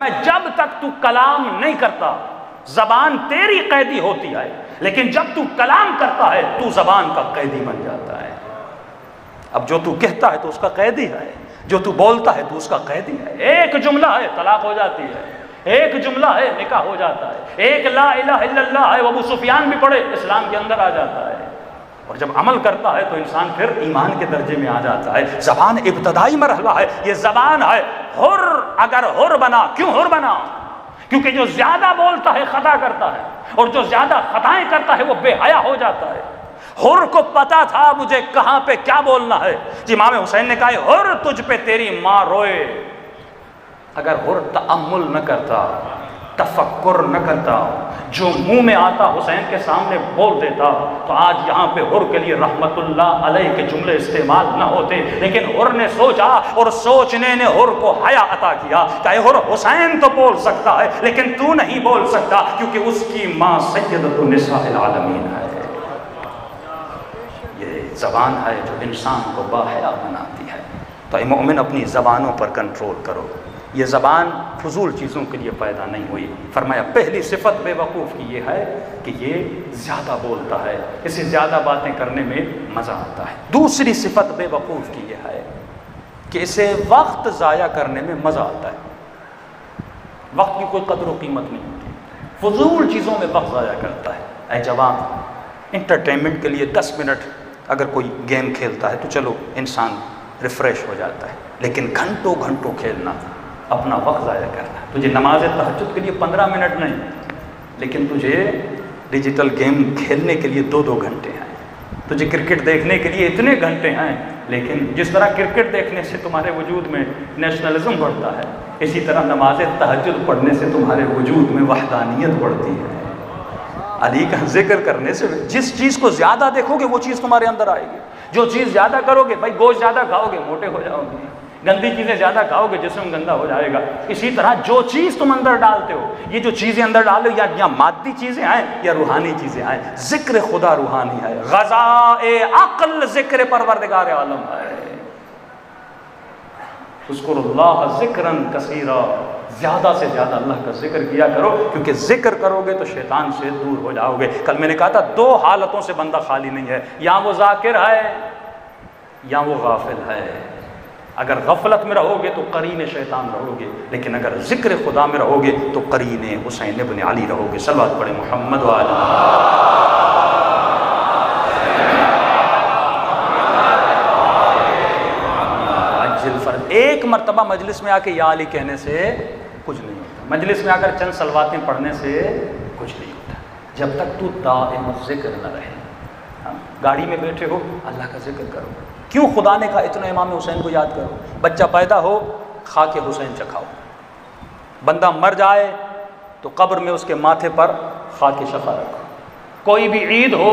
मैं जब तक तू कलाम नहीं करता, जबान तेरी कैदी होती है लेकिन जब तू कलाम करता है, तू जबान का कैदी बन जाता है। अब जो तू कहता है तो उसका कैदी है। जो तू बोलता है तो उसका कैदी है। एक जुमला है, तलाक हो जाती है। एक जुमला है, निकाह हो जाता है। एक ला इल्लल्लाह है वो अबू सुफियान भी पढ़े, इस्लाम के अंदर आ जाता है। और जब अमल करता है तो इंसान फिर ईमान के दर्जे में आ जाता है। जबान इब्तदाई मरहला है, ये जबान है हुर अगर हुर बना, क्यों हुर बना? क्योंकि जो ज़्यादा बोलता है, खता करता है, और जो ज़्यादा खताएँ करता है, वो बेहया हो जाता है। हुर को पता था, मुझे कहाँ पे क्या बोलना है। जी मामे हुसैन ने कहा हुर तुझ पे तेरी माँ रोए। अगर हुर तमुल न करता तफक्र न करता जो मुँह में आता, हुसैन के सामने बोल देता तो आज यहाँ पे हुर के लिए रहमतुल्लाह अलैह के जुमले इस्तेमाल न होते। लेकिन हुर ने सोचा और सोचने ने हुर को हया अता किया। चाहे हुर, हुसैन तो बोल सकता है, लेकिन तू नहीं बोल सकता, क्योंकि उसकी माँ सैयद आलमीन है। ये ज़बान है जो इंसान को बाहया बनाती है। तो मोमिन अपनी ज़बानों पर कंट्रोल करो। ये ज़बान फजूल चीज़ों के लिए पैदा नहीं हुई। फरमाया, पहली सिफत बेवकूफ़ की ये है कि ये ज़्यादा बोलता है। इसे ज़्यादा बातें करने में मज़ा आता है। दूसरी सिफत बेवकूफ़ की ये है कि इसे वक्त ज़ाया करने में मज़ा आता है। वक्त की कोई कदर कीमत नहीं होती। फजूल चीज़ों में वक्त ज़ाया करता है। ए जवान इंटरटेनमेंट के लिए दस मिनट अगर कोई गेम खेलता है तो चलो, इंसान रिफ़्रेश हो जाता है। लेकिन घंटों घंटों खेलना अपना वक्त ज़ाया करना तुझे नमाज़ तहजद के लिए पंद्रह मिनट नहीं, लेकिन तुझे डिजिटल गेम खेलने के लिए दो दो घंटे हैं। तुझे क्रिकेट देखने के लिए इतने घंटे हैं, लेकिन जिस तरह क्रिकेट देखने से तुम्हारे वजूद में नेशनलिज्म बढ़ता है, इसी तरह नमाज़ तहजद पढ़ने से तुम्हारे वजूद में वहदानियत बढ़ती है। अली का ज़िक्र करने से जिस चीज़ को ज़्यादा देखोगे, वो चीज़ तुम्हारे अंदर आएगी। जो चीज़ ज़्यादा करोगे, भाई, गोश्त ज़्यादा खाओगे, मोटे हो जाओगे। गंदी चीज़ें ज़्यादा खाओगे जिसम गंदा हो जाएगा। इसी तरह जो चीज़ तुम अंदर डालते हो, ये जो चीज़ें अंदर डालो या या मादी चीज़ें आए, या रूहानी चीज़ें आए, ज़िक्र खुदा रूहानी है। गजा ए अकल ज़िक्र परवरदिगार आलम है। उसको जिक्रन कसीरा, ज़्यादा से ज़्यादा अल्लाह का ज़िक्र किया करो, क्योंकि ज़िक्र करोगे तो शैतान से दूर हो जाओगे। कल मैंने कहा था, दो हालतों से बंदा खाली नहीं है, या वो जाकिर है, या वो गाफिल है। अगर गफलत में रहोगे तो करीन शैतान रहोगे, लेकिन अगर ज़िक्र खुदा में रहोगे तो करीन हुसैन बन अली रहोगे। सलवात पढ़े मोहम्मद वाला एक मरतबा मजलिस में आके या अली कहने से कुछ नहीं होता। मजलिस में आकर चंद सलवातें पढ़ने से कुछ नहीं होता। जब तक तू दाम ज़िक्र न रहे। गाड़ी में बैठे हो, अल्लाह का ज़िक्र करो। क्यों खुदा ने कहा, इतना इमाम हुसैन को याद करो? बच्चा पैदा हो, खा के हुसैन चखाओ। बंदा मर जाए तो कब्र में उसके माथे पर खा के शफा रखो। कोई भी ईद हो,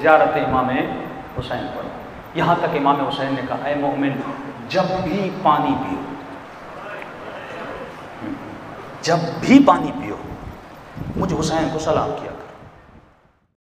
ज़्यारत इमाम हुसैन पढ़ो यहाँ तक इमाम हुसैन ने कहा है मोमिन, जब भी पानी पियो। जब भी पानी पियो। मुझे हुसैन को सलाम किया।